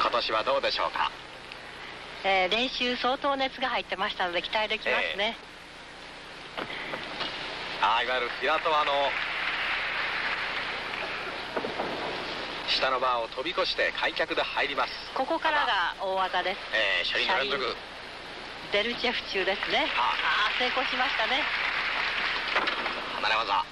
今年はどうでしょうか？えー練習相当熱が入ってましたので期待できますね、ああいわゆる平戸はの下のバーを飛び越して開脚で入ります。ここからが大技です。えー、車輪の連続。デルチェフ中ですね。あああ成功しましたね。離れ技。